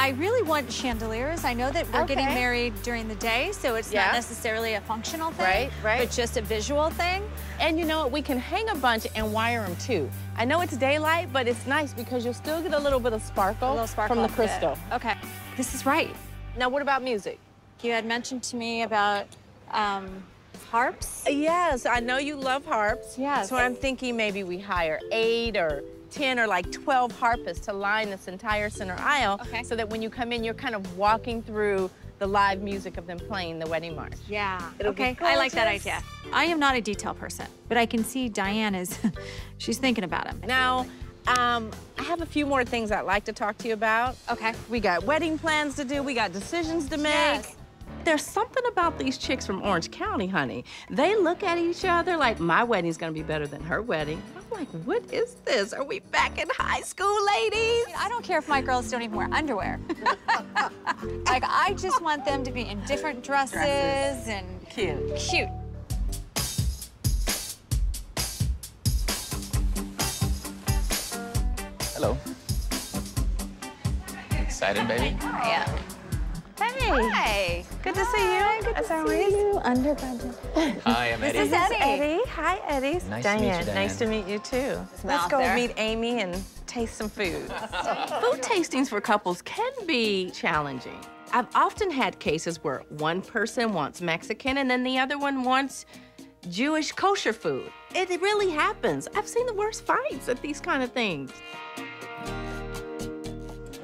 I really want chandeliers. I know that we're getting married during the day, so it's Yeah. not necessarily a functional thing, Right, right. but just a visual thing. And you know what? We can hang a bunch and wire them too. I know it's daylight, but it's nice because you'll still get a little bit of sparkle, little sparkle from the crystal. Okay, this is right. Now, what about music? You had mentioned to me about um, harps. Yes, I know you love harps. Yes. So I'm thinking maybe we hire eight or 10 or like 12 harpists to line this entire center aisle Okay. so that when you come in, you're kind of walking through the live music of them playing the wedding march. Yeah. It'll be okay, I like that idea. I am not a detail person, but I can see Diann is, she's thinking about him. Now, um, I have a few more things I'd like to talk to you about. Okay. We got wedding plans to do, we got decisions to make. Yes. There's something about these chicks from Orange County, honey. They look at each other like my wedding's gonna be better than her wedding. I'm like, what is this? Are we back in high school, ladies? I don't care if my girls don't even wear underwear. like, I just want them to be in different dresses, Dresses. and Cute. cute. Hello. Excited, baby? Yeah. Hey. Hey. Good to see you. Good to As see always. you. Under budget. Hi, I'm Eddie. This is Eddie. Eddie. Hi, Eddie. Nice to meet you, Diann. Nice to meet you, too. Let's go there. meet Amy and taste some food. food tastings for couples can be challenging. I've often had cases where one person wants Mexican and then the other one wants Jewish kosher food. It really happens. I've seen the worst fights at these kind of things.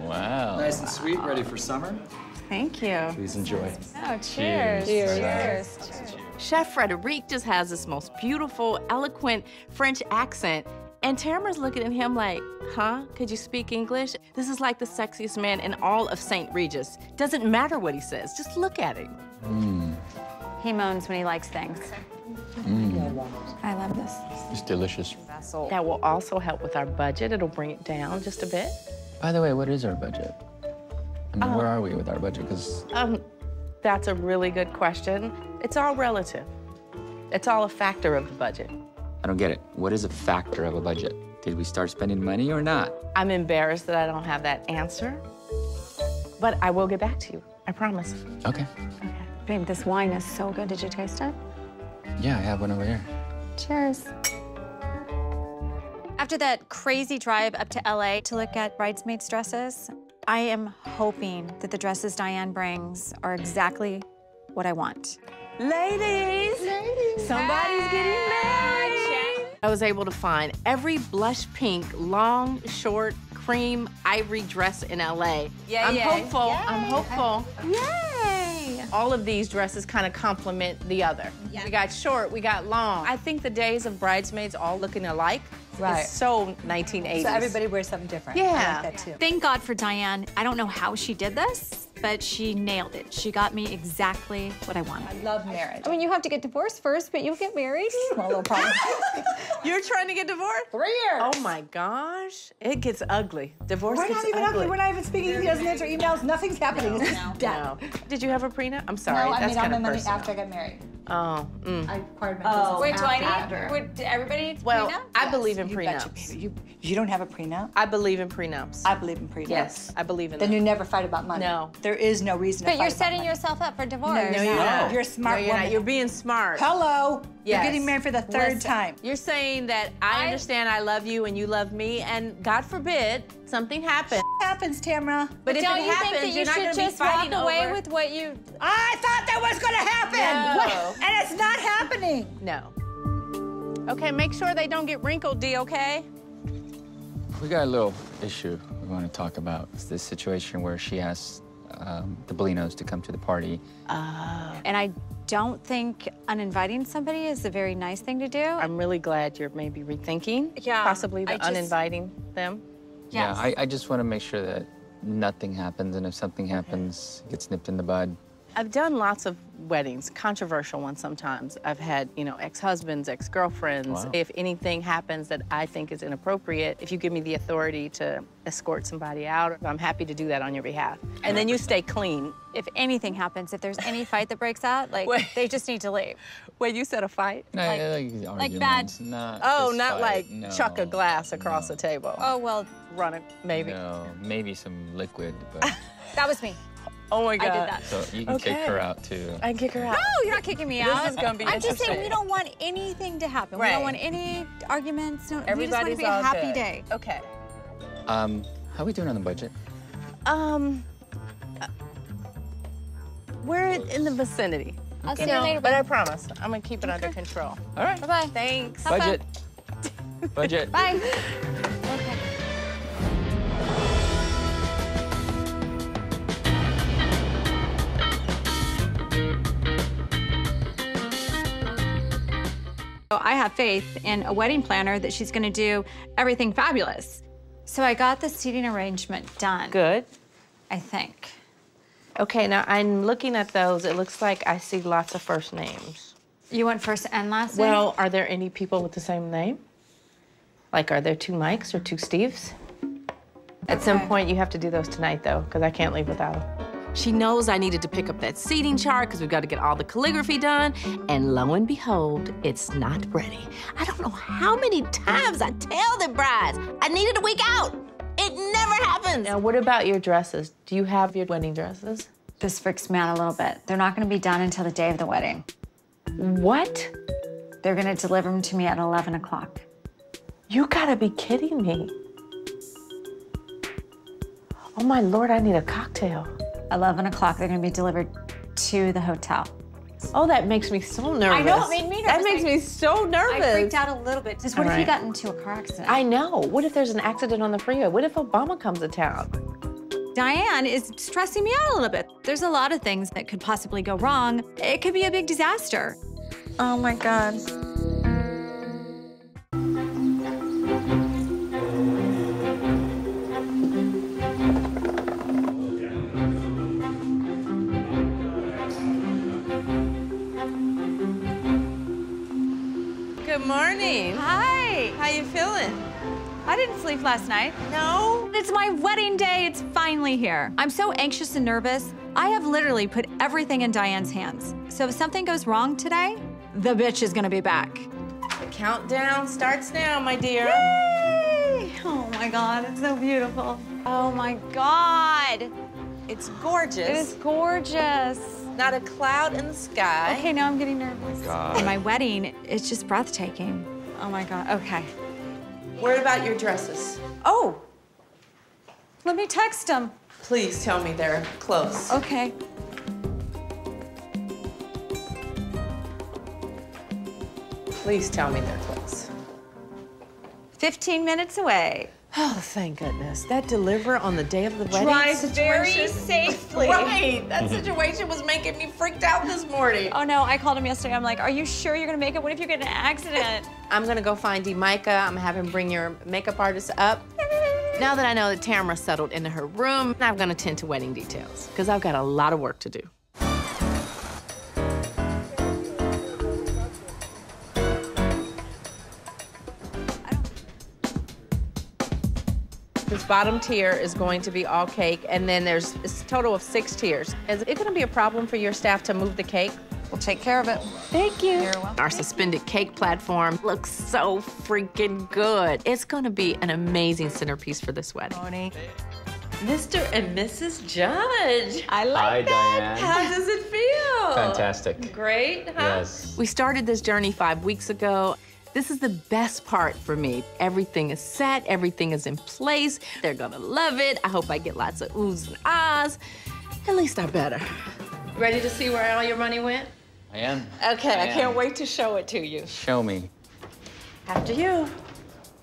Wow. Nice and sweet, ready for summer. Thank you. Please enjoy. Oh, cheers. Cheers. Cheers. Chef Frederic just has this most beautiful, eloquent French accent. And Tamra's looking at him like, huh? Could you speak English? This is like the sexiest man in all of St. Regis. Doesn't matter what he says, just look at him. Mm. He moans when he likes things. Mm. I love this. It's delicious. That will also help with our budget. It'll bring it down just a bit. By the way, what is our budget? I mean, where are we with our budget? Because Um, that's a really good question. It's all relative. It's all a factor of the budget. I don't get it. What is a factor of a budget? Did we start spending money or not? I'm embarrassed that I don't have that answer, but I will get back to you. I promise. Okay. Babe, this wine is so good. Did you taste it? Yeah, I have one over here. Cheers. After that crazy drive up to LA to look at bridesmaids' dresses, I am hoping that the dresses Diann brings are exactly what I want. Ladies, Ladies. somebody's getting married. I was able to find every blush pink, long, short, cream, ivory dress in LA. Yeah, I'm yeah. hopeful. I'm hopeful. Yay! All of these dresses kind of complement the other. We got short, we got long. I think the days of bridesmaids all looking alike Right. is so 1980s. So everybody wears something different. I Yeah. like that too. Thank God for Diann. I don't know how she did this, but she nailed it. She got me exactly what I wanted. I love marriage. I mean, you have to get divorced first, but you'll get married. Small little problem. You're trying to get divorced? Three years. Oh my gosh. It gets ugly. Divorce We're gets not even ugly. ugly. We're not even speaking. He doesn't answer emails. Nothing's happening. It's just. No. Did you have a prenup? I'm sorry. No, I That's mean, I'm kind in of money after I got married. Oh, mm. I acquired my business Wait, do I after. need? Would everybody needs Well, prenup? I believe in You betcha, prenups. baby. You, you don't have a prenup? I believe in prenups. I believe in prenups. yes, I believe in Then them. you never fight about money. No. There is no reason But to you're fight about setting money. yourself up for divorce. No, you're No. not. You're a smart no, you're woman. not. You're being smart. Hello. You're getting married for the third Listen, time. You're saying that I, I- understand I love you and you love me, and God forbid something happens. happens, Tamra. But if Don't it you happens, think that you should going to be just walk away over. with what you? I thought that was going to happen. No. And it's not happening. No. Okay, make sure they don't get wrinkled, D. Okay? We got a little issue we want to talk about. It's this situation where she asked um, the Bolinos to come to the party. And I don't think uninviting somebody is a very nice thing to do. I'm really glad you're maybe rethinking Yeah, possibly the just- uninviting them. Yeah, I, I just want to make sure that nothing happens, and if something happens, it gets nipped in the bud. I've done lots of weddings, controversial ones sometimes. I've had, you know, ex-husbands, ex-girlfriends. Wow. If anything happens that I think is inappropriate, if you give me the authority to escort somebody out, I'm happy to do that on your behalf. And then you stay clean. If anything happens, if there's any fight that breaks out, like Wait. they just need to leave. Wait, you said a fight? No, Like- like, like bad- arguments, Not Oh, not fight, like no, chuck a glass across no, the table. Oh well, Run it, maybe. No, maybe some liquid, but That was me. Oh my I God. did that. So you can kick her out too. I can kick her out. No, you're not kicking me out. This out. is gonna be I'm just saying we don't want anything to happen. We don't want any arguments. No, Everybody's we just want to be a happy good. day. Okay. Um, how are we doing on the budget? Um, uh, we're in the vicinity. I'll see You you know, later. but I promise, I'm gonna keep it under control. All right. Bye bye. Thanks. Have fun. Budget. budget. Bye. I have faith in a wedding planner that she's going to do everything fabulous. So I got the seating arrangement done. Good. I think. Okay, now I'm looking at those. It looks like I see lots of first names. You went first and last name? Well, are there any people with the same name? Like, are there two Mikes or two Steves? At some point, you have to do those tonight, though, because I can't leave without them. She knows I needed to pick up that seating chart because we've got to get all the calligraphy done. And lo and behold, it's not ready. I don't know how many times I tell the brides I needed a week out. It never happens. Now, what about your dresses? Do you have your wedding dresses? This freaks me out a little bit. They're not going to be done until the day of the wedding. What? They're going to deliver them to me at 11 o'clock. You gotta be kidding me. Oh my lord, I need a cocktail. 11 o'clock, they're going to be delivered to the hotel. Oh, that makes me so nervous. I know, it made me nervous. That nervous. makes I- me so nervous. I freaked out a little bit. Just what All if he got into a car accident? I know. What if there's an accident on the freeway? What if Obama comes to town? Diann is stressing me out a little bit. There's a lot of things that could possibly go wrong. It could be a big disaster. Oh my God. How you feeling? I didn't sleep last night. No. It's my wedding day. It's finally here. I'm so anxious and nervous. I have literally put everything in Diann's hands. So if something goes wrong today, the bitch is gonna be back. The countdown starts now, my dear. Yay! Oh my God, it's so beautiful. Oh my God. It's gorgeous. It is gorgeous. Not a cloud in the sky. Okay, now I'm getting nervous. Oh God. My wedding, it's just breathtaking. Oh my God, okay. What about your dresses? Oh, let me text them. Please tell me they're close. Okay. Please tell me they're close. 15 minutes away. Oh, thank goodness. That deliver on the day of the wedding Drive very safely. Right. That mm-hmm. situation was making me freaked out this morning. Oh no, I called him yesterday. I'm like, are you sure you're gonna make it? What if you get in an accident? I'm gonna go find D. Micah. I'm gonna have him bring your makeup artist up. Now that I know that Tamra settled into her room, I'm gonna tend to wedding details because I've got a lot of work to do. This bottom tier is going to be all cake, and then there's a total of six tiers. Is it gonna be a problem for your staff to move the cake? We'll take care of it. Thank you. You're welcome. Our suspended cake platform looks so freaking good. It's gonna be an amazing centerpiece for this wedding. Mr. and Mrs. Judge. I like Hi, that. Diann. How does it feel? Fantastic. Great, huh? Yes. We started this journey five weeks ago. This is the best part for me. Everything is set, everything is in place. They're gonna love it. I hope I get lots of oohs and ahs. At least I better. Ready to see where all your money went? I am. Okay, I, I can't wait to show it to you. Show me. After you.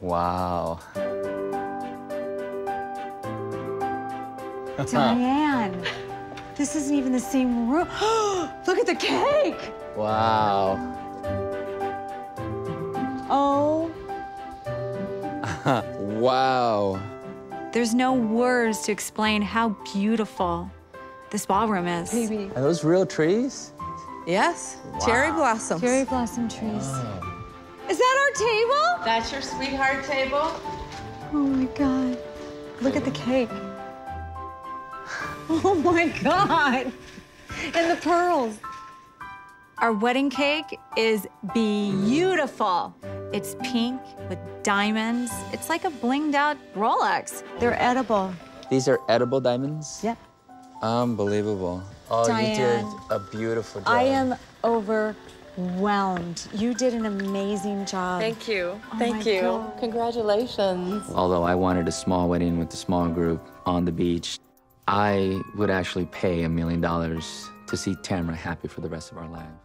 Wow. Diann, this isn't even the same room. Look at the cake. Wow. Wow. there's no words to explain how beautiful this ballroom is. Are those real trees? Yes, cherry blossoms. Cherry blossom trees. Is that our table? That's your sweetheart table. Oh my God. Look at the cake. Oh my God. And the pearls. Our wedding cake is beautiful. It's pink with diamonds. It's like a blinged out Rolex. They're edible. These are edible diamonds? Yep. Unbelievable. Oh, Diann, you did a beautiful job. I am overwhelmed. You did an amazing job. Thank you. Oh Thank you. God. Congratulations. Although I wanted a small wedding with a small group on the beach, I would actually pay a million dollars to see Tamra happy for the rest of our lives.